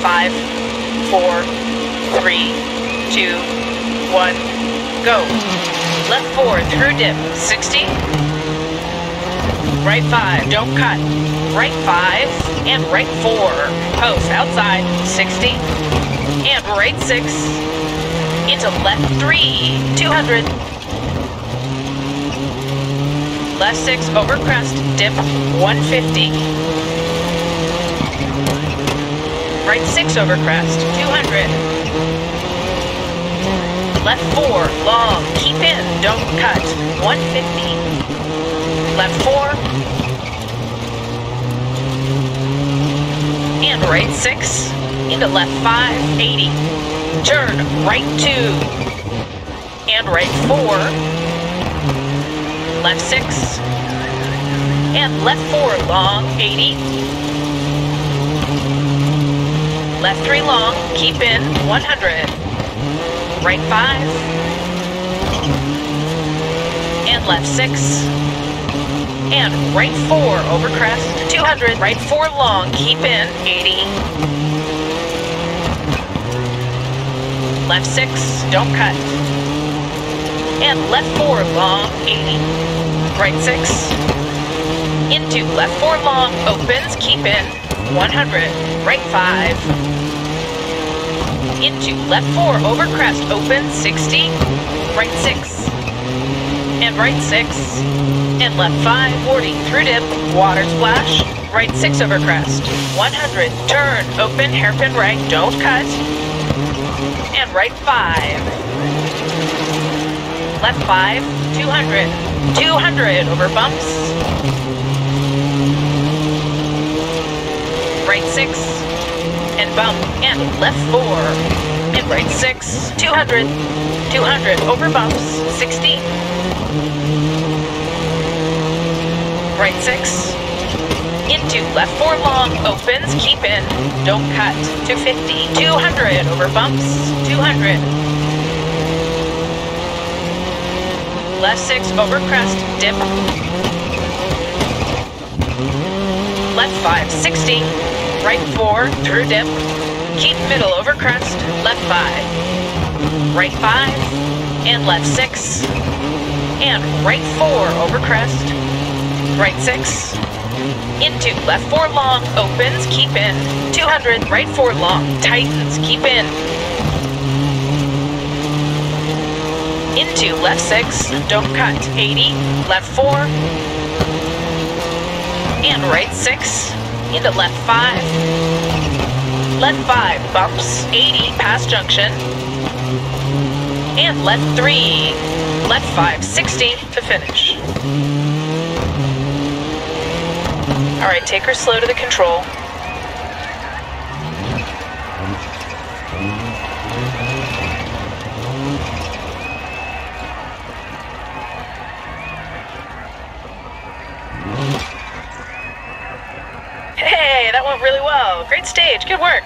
Five, four, three, two, one, go. Left four through dip, 60. Right five, don't cut. Right five and right four. Post outside, 60. And right six. Into left three, 200. Left six over crest, dip 150. Right six over crest, 200. Left four, long, keep in, don't cut, 150. Left four. And right six, into left five, 80. Turn right two. And right four left six, and left four long, 80. Left three long, keep in, 100. Right five, and left six, and right four over crest, 200. Right four long, keep in, 80. Left six, don't cut. And left four long. 80. Right six. Into left four long. Opens, keep in 100. Right five. Into left four over crest open 60. Right six. And right six. And left five 40 through dip, water splash. Right six over crest 100. Turn, open, hairpin right, don't cut. And right five left 5, 200, 200 over bumps, right 6, and bump, and left 4, and right 6, 200, 200 over bumps, 60, right 6, into left 4 long, opens, keep in, don't cut, 250, 200 over bumps, 200, Left six over crest, dip. Left five, 60. Right four, through dip. Keep middle over crest, left five. Right five, and left six. And right four over crest. Right six. Into left four long, opens, keep in. 200, right four long, tightens, keep in. into left 6, don't cut, 80, left 4, and right 6, into left 5, left 5, bumps, 80, past junction, and left 3, left 5, 60 to finish. Alright, take her slow to the control. Went really well. Great stage. Good work.